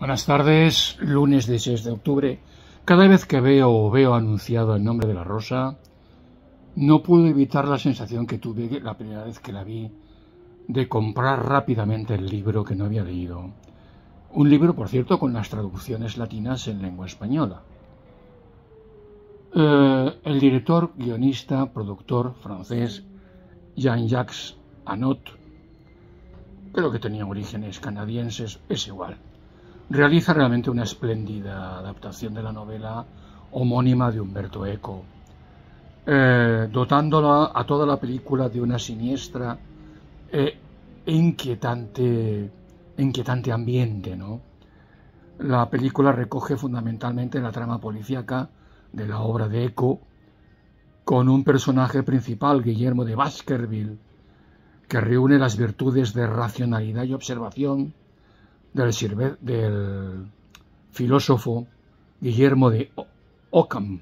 Buenas tardes, lunes 16 de octubre. Cada vez que veo o veo anunciado el nombre de la rosa, no puedo evitar la sensación que tuve la primera vez que la vi de comprar rápidamente el libro que no había leído. Un libro, por cierto, con las traducciones latinas en lengua española. Eh, el director, guionista, productor francés Jean-Jacques Anot, creo que tenía orígenes canadienses, es igual realiza realmente una espléndida adaptación de la novela homónima de Humberto Eco, eh, dotándola a toda la película de una siniestra e inquietante, inquietante ambiente. ¿no? La película recoge fundamentalmente la trama policíaca de la obra de Eco, con un personaje principal, Guillermo de Baskerville, que reúne las virtudes de racionalidad y observación del, filósofo Guillermo de Ockham,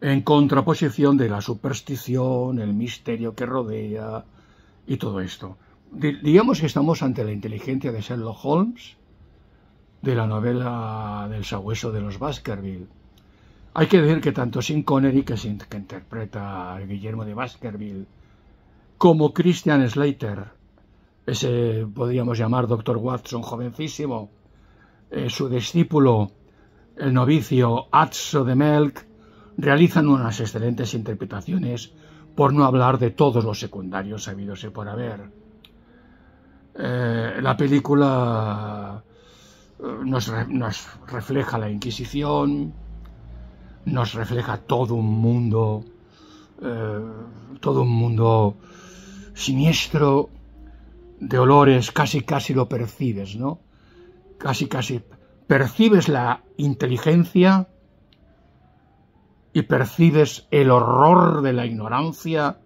en contraposición de la superstición, el misterio que rodea y todo esto. digamos que estamos ante la inteligencia de Sherlock Holmes, de la novela del sabueso de los Baskerville. Hay que decir que tanto Sin Connery, que, que interpreta a Guillermo de Baskerville, como Christian Slater, ese podríamos llamar doctor Watson jovencísimo, eh, su discípulo, el novicio Atso de Melk, realizan unas excelentes interpretaciones, por no hablar de todos los secundarios habidos y por haber. Eh, la película eh, nos, refleja la Inquisición, nos refleja todo un mundo, todo un mundo siniestro, de olores casi casi lo percibes, ¿no? Casi casi percibes la inteligencia y percibes el horror de la ignorancia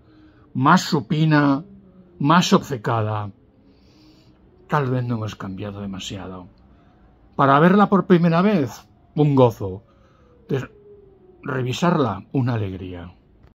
más supina, más obcecada. Tal vez no hemos cambiado demasiado. Para verla por primera vez, un gozo. De revisarla, una alegría.